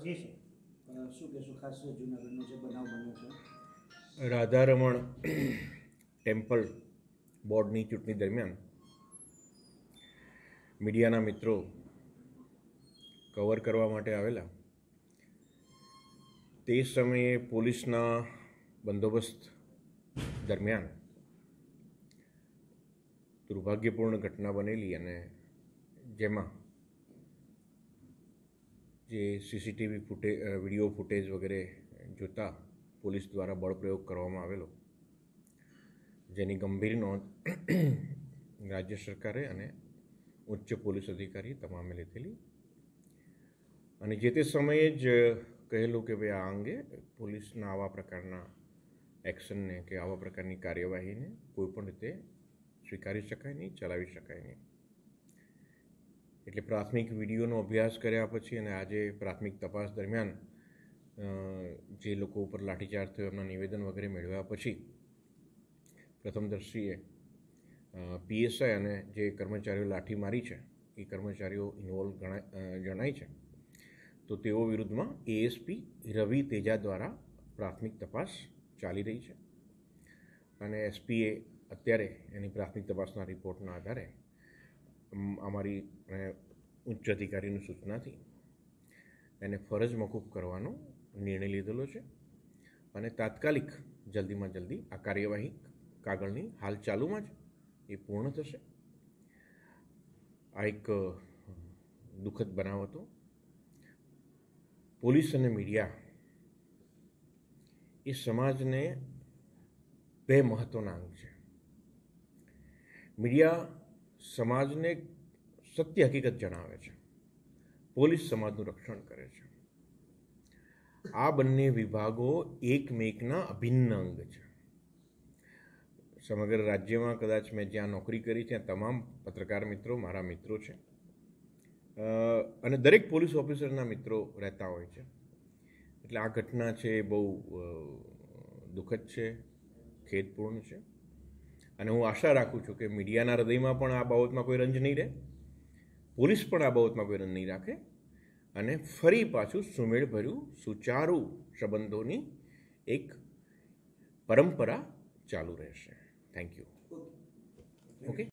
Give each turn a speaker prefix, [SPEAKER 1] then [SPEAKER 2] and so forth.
[SPEAKER 1] જી છે શું કહેશો ખાસ જુનાગઢનો જે બનાવ બન્યો છે?
[SPEAKER 2] રાધારમણ ટેમ્પલ બોર્ડની ચૂંટણી દરમિયાન મીડિયાના મિત્રો કવર કરવા માટે આવેલા. તે સમયે પોલીસના બંદોબસ્ત દરમિયાન દુર્ભાગ્યપૂર્ણ ઘટના બનેલી અને જેમાં જે સીસીટીવી ફૂટે વીડિયો ફૂટેજ વગેરે જોતા પોલીસ દ્વારા બળપ્રયોગ કરવામાં આવેલો. જેની ગંભીર નોંધ રાજ્ય સરકારે અને ઉચ્ચ પોલીસ અધિકારી તમામે લીધેલી. અને જે તે સમયે જ કહેલું કે ભાઈ આ અંગે પોલીસના આવા પ્રકારના એક્શનને કે આવા પ્રકારની કાર્યવાહીને કોઈપણ રીતે સ્વીકારી શકાય નહીં, ચલાવી શકાય નહીં. એટલે પ્રાથમિક વિડીયોનો અભ્યાસ કર્યા પછી અને આજે પ્રાથમિક તપાસ દરમિયાન જે લોકો ઉપર લાઠીચાર્જ થયો એમના નિવેદન વગેરે મેળવ્યા પછી પ્રથમદર્શીએ પીએસઆઈ અને જે કર્મચારીઓ લાઠી મારી છે, એ કર્મચારીઓ ઇન્વોલ્વ ગણાય જણાય છે. તો તેઓ વિરુદ્ધમાં એએસપી રવિ તેજા દ્વારા પ્રાથમિક તપાસ ચાલી રહી છે. અને એસપીએ અત્યારે એની પ્રાથમિક તપાસના રિપોર્ટના આધારે અમારી ઉચ્ચ અધિકારીની સૂચનાથી એને ફરજ મોકૂફ કરવાનો નિર્ણય લીધેલો છે અને તાત્કાલિક જલ્દીમાં જલ્દી આ કાર્યવાહી કાગળની હાલ ચાલુમાં જ એ પૂર્ણ થશે. આ એક દુઃખદ બનાવ હતો. પોલીસ અને મીડિયા એ સમાજને બે મહત્ત્વના અંગ છે. મીડિયા સમાજને સત્ય હકીકત જણાવે છે. પોલીસ સમાજનું રક્ષણ કરે છે. આ બંને વિભાગો એકમેકના અભિન્ન અંગ છે. સમગ્ર રાજ્યમાં કદાચ મેં જ્યાં નોકરી કરી ત્યાં તમામ પત્રકાર મિત્રો મારા મિત્રો છે. અને દરેક પોલીસ ઓફિસરના મિત્રો રહેતા હોય છે. એટલે આ ઘટના છે એ બહુ દુઃખદ છે, ખેદપૂર્ણ છે. અને હું આશા રાખું છું કે મીડિયાના હૃદયમાં પણ આ બાબતમાં કોઈ રંજ નહીં રહે. પોલીસ પણ આ બાબતમાં કોઈ રંજ નહીં રાખે. અને ફરી પાછું સુમેળભર્યું સુચારુ સંબંધોની એક પરંપરા ચાલુ રહેશે. Thank you okay